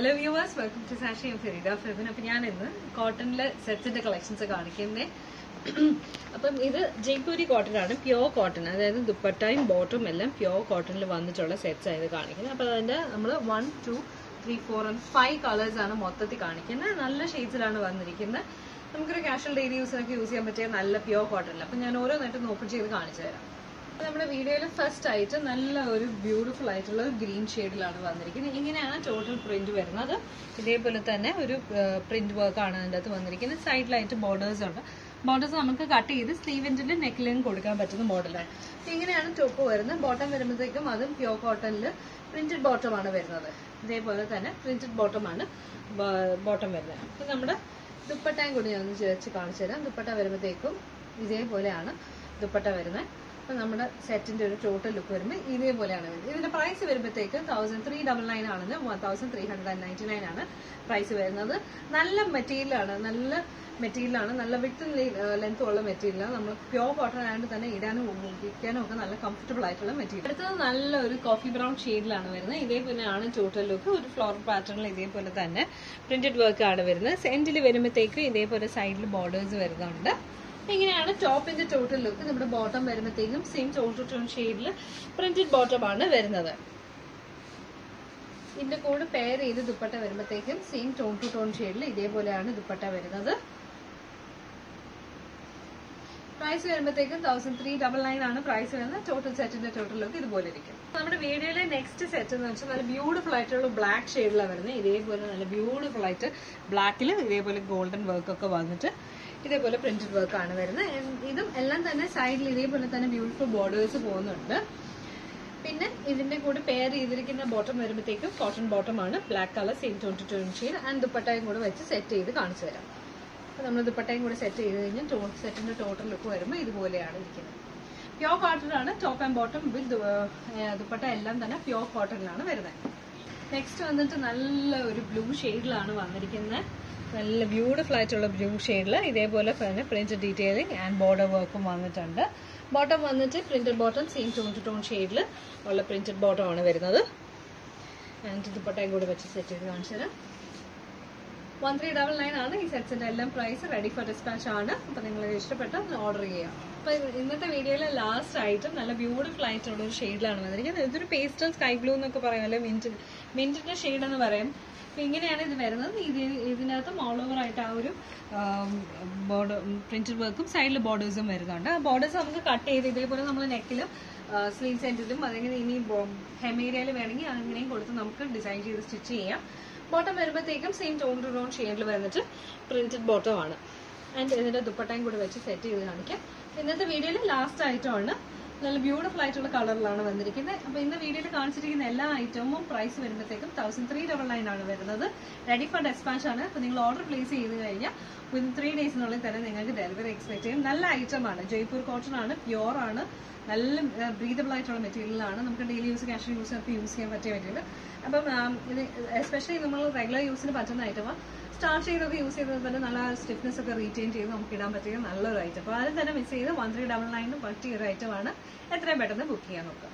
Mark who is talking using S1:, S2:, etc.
S1: Hello viewers welcome to സാഷി ഫെരീഡ ഫെബിൻ അപ്പം ഞാൻ ഇന്ന് കോട്ടണിലെ സെറ്റ്സിന്റെ കളക്ഷൻസ് കാണിക്കുന്നേ. അപ്പം ഇത് ജയ്പൂരി കോട്ടൺ ആണ് പ്യോർ കോട്ടൺ അതായത് ദുപ്പട്ടയും ബോട്ടും എല്ലാം പ്യോർ കോട്ടണിൽ വന്നിട്ടുള്ള സെറ്റ്സ് ആയത് കാണിക്കുന്നത്. അപ്പം അതിന്റെ നമ്മൾ one two three four and five colours ആണ് മൊത്തത്തിൽ കാണിക്കുന്നത്. നല്ല ഷെയ്ഡ്സിലാണ് വന്നിരിക്കുന്നത്. നമുക്കൊരു കാഷ്വൽ ഡെയിലി യൂസിനൊക്കെ യൂസ് ചെയ്യാൻ പറ്റിയ നല്ല പ്യോർ കോട്ടണിൽ അപ്പം ഞാൻ ഓരോന്നായിട്ട് നോക്കി ചെയ്ത് കാണിച്ചു തരാം. നമ്മുടെ വീഡിയോയിൽ ഫസ്റ്റ് ആയിട്ട് നല്ല ഒരു ബ്യൂട്ടിഫുൾ ആയിട്ടുള്ള ഒരു ഗ്രീൻ ഷെയ്ഡിലാണ് വന്നിരിക്കുന്നത്. ഇങ്ങനെയാണ് ടോട്ടൽ പ്രിന്റ് വരുന്നത്. ഇതേപോലെ തന്നെ ഒരു പ്രിന്റ് വർക്ക് ആണ് അതിന്റെ അകത്ത് വന്നിരിക്കുന്നത്. സൈഡിലായിട്ട് ബോർഡേഴ്സ് ഉണ്ട്. ബോർഡേഴ്സ് നമുക്ക് കട്ട് ചെയ്ത് സ്ലീവിന്റെ നെക്കിലും കൊടുക്കാൻ പറ്റുന്ന മോഡലാണ് ഇങ്ങനെയാണ് ടോപ്പ് വരുന്നത്. ബോട്ടം വരുമ്പോഴത്തേക്കും അതും പ്യോർ കോട്ടണിൽ പ്രിന്റഡ് ആണ് വരുന്നത്. ഇതേപോലെ തന്നെ പ്രിന്റഡ് ബോട്ടം ആണ് ബോട്ടം വരുന്നത്. അപ്പൊ നമ്മുടെ ദുപ്പട്ടയും കൂടി ഞാൻ ഒന്ന് ചേർച്ച് കാണിച്ചു തരാം ദുപ്പട്ട വരുമ്പോഴത്തേക്കും ഇതേപോലെയാണ് ദുപ്പട്ട വരുന്നത്. അപ്പൊ നമ്മുടെ സെറ്റിന്റെ ഒരു ടോട്ടൽ ലുക്ക് വരുമ്പോൾ ഇതേപോലെയാണ് വരുന്നത്. ഇതിന്റെ പ്രൈസ് വരുമ്പോഴത്തേക്ക് തൗസൻഡ് ത്രീ ഡബിൾ നയൻ ആണെന്ന് one thousand three hundred and ninety nine ആണ് പ്രൈസ് വരുന്നത്. നല്ല മെറ്റീരിയലാണ് നല്ല മെറ്റീരിയലാണ് നല്ല വിത്ത് ലെങ്ത് ഉള്ള മെറ്റീരിയലാണ് നമ്മൾ പ്യോർ കോട്ടൺ ആയതുകൊണ്ട് തന്നെ ഇടാനും ഉപയോഗിക്കാനും ഒക്കെ നല്ല കംഫർട്ടബിൾ ആയിട്ടുള്ള മെറ്റീരിയൽ അടുത്തത് നല്ല ഒരു കോഫി ബ്രൗൺ ഷെയ്ഡിലാണ് വരുന്നത്. ഇതേപോലെയാണ് ടോട്ടൽ ലുക്ക് ഒരു ഫ്ലോർ പാറ്റേണിൽ ഇതേപോലെ തന്നെ പ്രിന്റഡ് വർക്കാണ് വരുന്നത്. സെന്റിൽ വരുമ്പോഴത്തേക്കും ഇതേപോലെ സൈഡിൽ ബോർഡേഴ്സ് വരുന്നുണ്ട്. ഇങ്ങനെയാണ് ടോപ്പിന്റെ ടോട്ടൽ ലുക്ക് നമ്മുടെ ബോട്ടം വരുമ്പോഴത്തേക്കും സെയിം ടോട്ടൽ ടോൺ ഷെയ്ഡിൽ പ്രിന്റഡ് ബോട്ടം ആണ് വരുന്നത്. ഇതിന്റെ കൂടെ പെയർ ചെയ്ത് ദുപ്പട്ട വരുമ്പോഴത്തേക്കും സെയിം ടോൺ ടു ടോൺ ഷെയ്ഡിൽ ഇതേപോലെയാണ് ദുപ്പട്ട വരുന്നത്. പ്രൈസ് വരുമ്പോഴത്തേക്കും തൗസൻഡ് ത്രീ ഡബിൾ നയൻ ആണ് പ്രൈസ് വരുന്നത്. ടോട്ടൽ സെറ്റിന്റെ ടോട്ടൽ ലുക്ക് ഇതുപോലെ ഇരിക്കും. നമ്മുടെ വീഡിയോയിലെ നെക്സ്റ്റ് സെറ്റ് എന്ന് വെച്ചാൽ നല്ല ബ്യൂട്ടിഫുൾ ആയിട്ടുള്ള ബ്ലാക്ക് ഷെയ്ഡിലാണ് വരുന്നത്. ഇതേപോലെ നല്ല ബ്യൂട്ടിഫുൾ ആയിട്ട് ബ്ലാക്കിൽ ഇതേപോലെ ഗോൾഡൻ വർക്ക് ഒക്കെ വന്നിട്ട് ഇതേപോലെ പ്രിന്റഡ് വർക്ക് ആണ് വരുന്നത്. ഇതും എല്ലാം തന്നെ സൈഡിൽ ഇതേപോലെ തന്നെ ബ്യൂട്ടിഫുൾ ബോർഡേഴ്സ് പോകുന്നുണ്ട്. പിന്നെ ഇതിന്റെ കൂടെ പെയർ ചെയ്തിരിക്കുന്ന ബോട്ടം വരുമ്പോഴത്തേക്കും കോട്ടൺ ബോട്ടം ആണ്. Black colour same twenty twenty shade and ദുപ്പട്ടയും കൂടെ വെച്ച് സെറ്റ് ചെയ്ത് കാണിച്ചു തരാം. അപ്പൊ നമ്മൾ ദുപ്പട്ടയും കൂടെ സെറ്റ് ചെയ്ത് കഴിഞ്ഞാൽ സെറ്റിന്റെ ടോട്ടൽ ലുക്ക് വരുമ്പോൾ ഇതുപോലെയാണ് ഇരിക്കുന്നത്. പ്യോർ കോട്ടൺ ആണ് top and bottom with dupatta എല്ലാം തന്നെ പ്യോർ കോട്ടണിലാണ് വരുന്നത്. നെക്സ്റ്റ് വന്നിട്ട് നല്ല ഒരു ബ്ലൂ ഷെയ്ഡിലാണ് വന്നിരിക്കുന്നത്. നല്ല ബ്യൂട്ടിഫുൾ ആയിട്ടുള്ള ബ്ലൂ ഷെയ്ഡിൽ ഇതേപോലെ തന്നെ പ്രിന്റ് ഡീറ്റെയിലിംഗ് ആൻഡ് ബോർഡർ വർക്കും വന്നിട്ടുണ്ട്. ബോട്ടം വന്നിട്ട് printed bottom same tone to tone ഷെയ്ഡിൽ ഉള്ള പ്രിന്റഡ് ബോട്ടം ആണ് വരുന്നത്. ആൻഡ് ദുപ്പട്ടയും കൂടി വെച്ച് സെറ്റ് ചെയ്ത് കാണിച്ചു തരാം. വൺ ത്രീ ഡബിൾ നയൻ ആണ് ഈ സെറ്റ്സിന്റെ എല്ലാം പ്രൈസ് റെഡി ഫോർ ഡിസ്പാച്ച് ആണ്. അപ്പൊ നിങ്ങൾ ഇഷ്ടപ്പെട്ട ഓർഡർ ചെയ്യാം അപ്പൊ ഇന്നത്തെ വീഡിയോയിലെ ലാസ്റ്റ് ഐറ്റം നല്ല ബ്യൂട്ടിഫുൾ ആയിട്ടുള്ള ഒരു ഷെയ്ഡിലാണ് വന്നിരിക്കുന്നത്. ഇതൊരു പേസ്റ്റൽ സ്കൈ ബ്ലൂ എന്നൊക്കെ പറയാം അല്ലെ മിന്റ് മിന്റിന്റെ ഷെയ്ഡ് എന്ന് പറയും. ഇങ്ങനെയാണ് ഇത് വരുന്നത്. ഇത് ഇതിനകത്ത് ഓൾ ഓവർ ആയിട്ട് ആ ഒരു ബോർഡർ പ്രിന്റഡ് വർക്കും സൈഡിൽ ബോർഡേഴ്സും വരുന്നുണ്ട്. ആ ബോർഡേഴ്സ് നമുക്ക് കട്ട് ചെയ്ത് ഇതേപോലെ നമ്മൾ നെക്കിലും സ്ലീവ് സെന്റിലും അല്ലെങ്കിൽ ഇനി ഹെമേരിയയിൽ വേണമെങ്കിൽ അങ്ങനെയും കൊടുത്ത് നമുക്ക് ഡിസൈൻ ചെയ്ത് സ്റ്റിച്ച് ചെയ്യാം. ബോട്ടം വരുമ്പോഴത്തേക്കും സെയിം ടോൺ ടു ടോൺ ഷെയ്ഡിൽ വന്നിട്ട് പ്രിന്റഡ് ബോട്ടം ആണ്. ആൻഡ് ഇതിന്റെ ദുപ്പട്ടയും കൂടി വെച്ച് സെറ്റ് ചെയ്ത് കാണിക്കാം. ഇന്നത്തെ വീഡിയോയിൽ ലാസ്റ്റ് ഐറ്റമാണ് നല്ല ബ്യൂട്ടിഫുൾ ആയിട്ടുള്ള കളറിലാണ് വന്നിരിക്കുന്നത്. അപ്പൊ ഇന്ന് വീഡിയോയിൽ കാണിച്ചിരിക്കുന്ന എല്ലാ ഐറ്റവും പ്രൈസ് വരുമ്പോഴത്തേക്കും തൗസൻഡ് ത്രീ ഡബിൾ നയൻ ആണ് വരുന്നത്. റെഡി ഫോർ ഡെസ്പാച്ച് ആണ്. അപ്പൊ നിങ്ങൾ ഓർഡർ പ്ലേസ് ചെയ്ത് കഴിഞ്ഞാൽ വിത്തിൻ ത്രീ ഡേയ്സിനുള്ളിൽ തന്നെ നിങ്ങൾക്ക് ഡെലിവറി എക്സ്പെക്ട് ചെയ്യും. നല്ല ഐറ്റം ആണ്. ജയ്പൂർ കോട്ടൺ ആണ് പ്യുവർ ആണ്. നല്ല ബ്രീതബിൾ ആയിട്ടുള്ള മെറ്റീരിയൽ ആണ്. നമുക്ക് ഡെയിലി യൂസ് ക്യാഷ് യൂസ് ഒക്കെ യൂസ് ചെയ്യാൻ പറ്റിയ മെറ്റീരിയൽ അപ്പം ഇത് എസ്പെഷ്യലി നമ്മൾ റെഗുലർ യൂസിന് പറ്റുന്ന ഐറ്റമാണ് സ്റ്റാർട്ട് ചെയ്തൊക്കെ യൂസ് ചെയ്തത് തന്നെ നല്ല സ്റ്റിഫ്നെസ് ഒക്കെ റീറ്റെയിൻ ചെയ്ത് നമുക്ക് ഇടാൻ പറ്റിയ നല്ലൊരു ഐറ്റം അപ്പോൾ ആരും തന്നെ മിസ് ചെയ്ത് വൺ ത്രീ ഡബിൾ നയനും പറ്റിയ ഒരു ഐറ്റമാണ് എത്രയും പെട്ടെന്ന് ബുക്ക് ചെയ്യാൻ നോക്കുക.